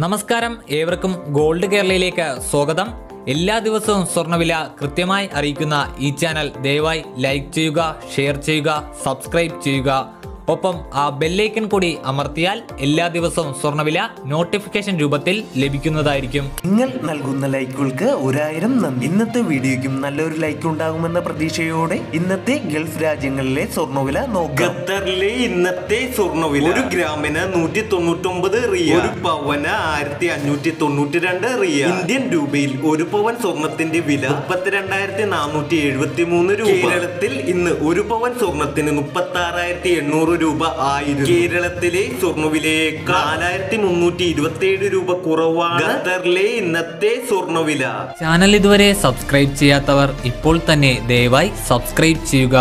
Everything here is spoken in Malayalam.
നമസ്കാരം. ഏവർക്കും ഗോൾഡ് കേരളയിലേക്ക് സ്വാഗതം. എല്ലാ ദിവസവും സ്വർണവില കൃത്യമായി അറിയിക്കുന്ന ഈ ചാനൽ ദയവായി ലൈക്ക് ചെയ്യുക ഷെയർ ചെയ്യുക സബ്സ്ക്രൈബ് ചെയ്യുക. ഒപ്പം ആ ബെല്ലൈക്കൻ കൂടി അമർത്തിയാൽ എല്ലാ ദിവസവും സ്വർണവില നോട്ടിഫിക്കേഷൻ രൂപത്തിൽ ലഭിക്കുന്നതായിരിക്കും. നിങ്ങൾ നൽകുന്ന ലൈക്കുകൾക്ക് ഒരായിരം നന്ദി. ഇന്നത്തെ വീഡിയോയ്ക്കും നല്ലൊരു ലൈക്ക് ഉണ്ടാകുമെന്ന പ്രതീക്ഷയോടെ ഇന്നത്തെ ഗൾഫ് രാജ്യങ്ങളിലെ സ്വർണവില നോക്കാം. ഖത്തറിലെ ഇന്നത്തെ സ്വർണവില ഒരു ഗ്രാമിന് നൂറ്റി തൊണ്ണൂറ്റൊമ്പത് റിയ. ഒരു പവന് ആയിരത്തി അഞ്ഞൂറ്റി തൊണ്ണൂറ്റി രണ്ട് റിയ. ഇന്ത്യൻ രൂപയിൽ ഒരു പവൻ സ്വർണത്തിന്റെ വില മുപ്പത്തിരണ്ടായിരത്തി നാനൂറ്റി എഴുപത്തി മൂന്ന് രൂപ. കേരളത്തിൽ ഇന്ന് ഒരു പവൻ സ്വർണത്തിന് മുപ്പത്തി ആറായിരത്തി എണ്ണൂറ് രൂപ ആയിരുന്നു. കേരളത്തിലെ സ്വർണവിലയേക്കാൾ നാലായിരത്തി മുന്നൂറ്റി ഇരുപത്തി ഏഴ് രൂപ കുറവാണ് ഖത്തറിലെ ഇന്നത്തെ സ്വർണവില ചാനൽ ഇതുവരെ സബ്സ്ക്രൈബ് ചെയ്യാത്തവർ ഇപ്പോൾ തന്നെ ദയവായി സബ്സ്ക്രൈബ് ചെയ്യുക.